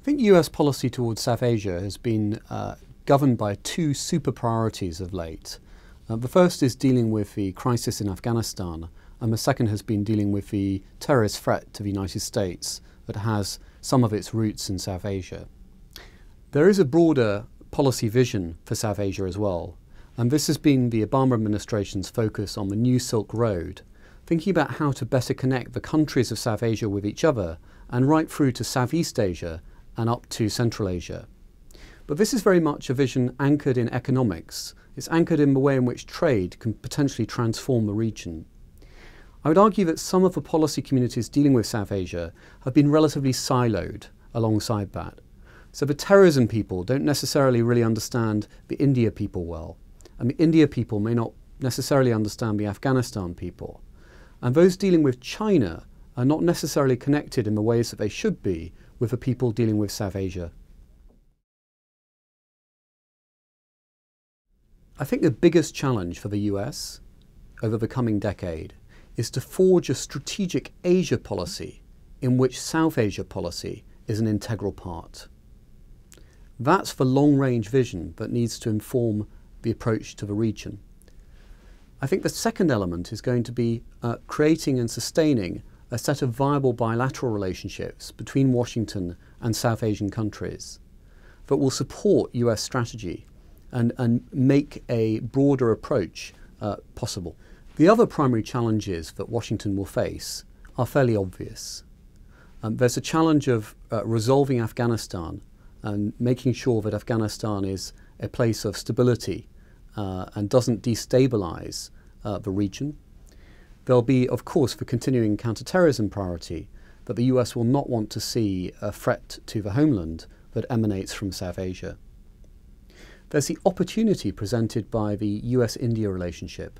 I think US policy towards South Asia has been uh, governed by two super priorities of late. Uh, the first is dealing with the crisis in Afghanistan, and the second has been dealing with the terrorist threat to the United States that has some of its roots in South Asia. There is a broader policy vision for South Asia as well, and this has been the Obama administration's focus on the New Silk Road, thinking about how to better connect the countries of South Asia with each other and right through to Southeast Asia and up to Central Asia. But this is very much a vision anchored in economics. It's anchored in the way in which trade can potentially transform the region. I would argue that some of the policy communities dealing with South Asia have been relatively siloed alongside that. So the terrorism people don't necessarily really understand the India people well, and the India people may not necessarily understand the Afghanistan people. And those dealing with China are not necessarily connected in the ways that they should be with the people dealing with South Asia. I think the biggest challenge for the US over the coming decade is to forge a strategic Asia policy in which South Asia policy is an integral part. That's the long range vision that needs to inform the approach to the region. I think the second element is going to be uh, creating and sustaining a set of viable bilateral relationships between Washington and South Asian countries that will support US strategy and, and make a broader approach uh, possible. The other primary challenges that Washington will face are fairly obvious. Um, there's a challenge of uh, resolving Afghanistan and making sure that Afghanistan is a place of stability uh, and doesn't destabilize uh, the region. There'll be, of course, the continuing counterterrorism priority that the US will not want to see a threat to the homeland that emanates from South Asia. There's the opportunity presented by the US India relationship.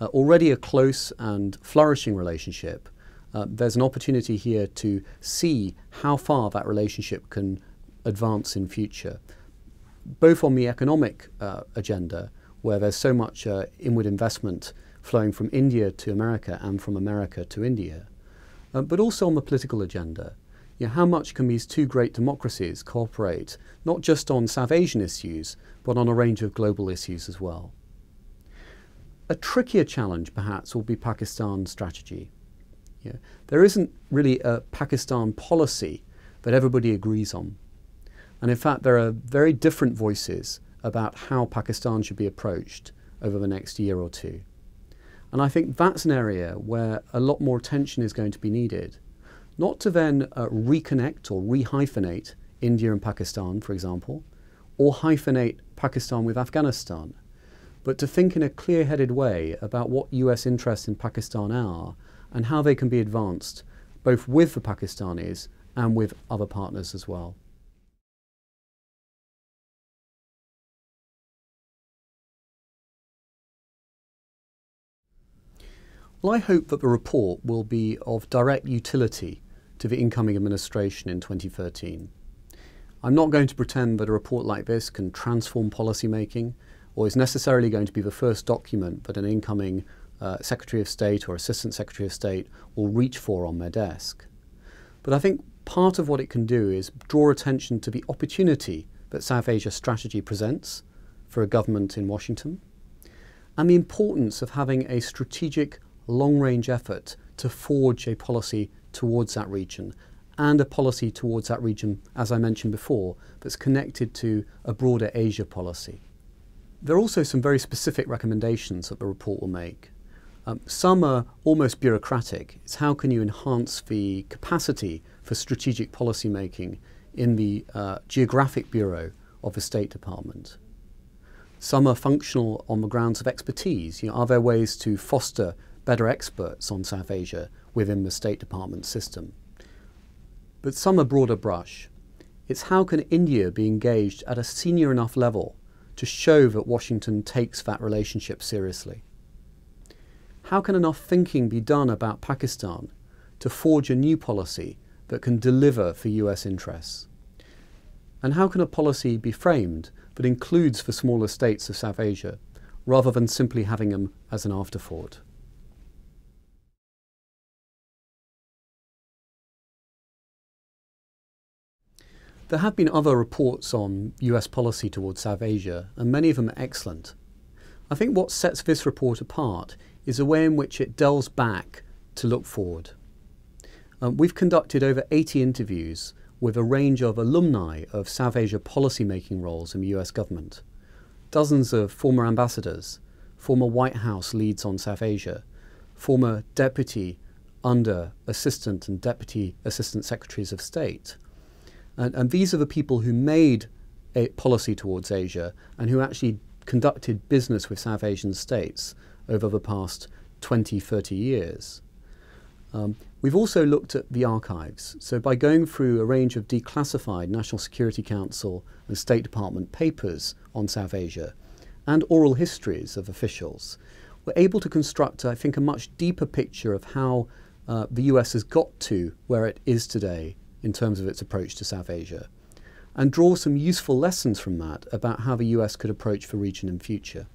Uh, already a close and flourishing relationship, uh, there's an opportunity here to see how far that relationship can advance in future, both on the economic uh, agenda, where there's so much uh, inward investment flowing from India to America and from America to India, uh, but also on the political agenda. You know, how much can these two great democracies cooperate, not just on South Asian issues, but on a range of global issues as well? A trickier challenge, perhaps, will be Pakistan's strategy. Yeah. There isn't really a Pakistan policy that everybody agrees on. And in fact, there are very different voices about how Pakistan should be approached over the next year or two. And I think that's an area where a lot more attention is going to be needed. Not to then uh, reconnect or rehyphenate India and Pakistan, for example, or hyphenate Pakistan with Afghanistan, but to think in a clear headed way about what US interests in Pakistan are and how they can be advanced both with the Pakistanis and with other partners as well. Well, I hope that the report will be of direct utility to the incoming administration in 2013. I'm not going to pretend that a report like this can transform policymaking or is necessarily going to be the first document that an incoming uh, Secretary of State or Assistant Secretary of State will reach for on their desk. But I think part of what it can do is draw attention to the opportunity that South Asia strategy presents for a government in Washington and the importance of having a strategic long range effort to forge a policy towards that region and a policy towards that region, as I mentioned before, that's connected to a broader Asia policy. There are also some very specific recommendations that the report will make. Um, some are almost bureaucratic. It's how can you enhance the capacity for strategic policy making in the uh, geographic bureau of the State Department. Some are functional on the grounds of expertise. You know, are there ways to foster better experts on South Asia within the State Department system. But some are broader brush. It's how can India be engaged at a senior enough level to show that Washington takes that relationship seriously? How can enough thinking be done about Pakistan to forge a new policy that can deliver for US interests? And how can a policy be framed that includes the smaller states of South Asia rather than simply having them as an afterthought? There have been other reports on US policy towards South Asia, and many of them are excellent. I think what sets this report apart is the way in which it delves back to look forward. Um, we've conducted over 80 interviews with a range of alumni of South Asia policy-making roles in the US government. Dozens of former ambassadors, former White House leads on South Asia, former deputy under assistant and deputy assistant secretaries of state. And, and these are the people who made a policy towards Asia and who actually conducted business with South Asian states over the past 20, 30 years. Um, we've also looked at the archives. So by going through a range of declassified National Security Council and State Department papers on South Asia and oral histories of officials, we're able to construct, I think, a much deeper picture of how uh, the US has got to where it is today in terms of its approach to South Asia and draw some useful lessons from that about how the US could approach the region in future.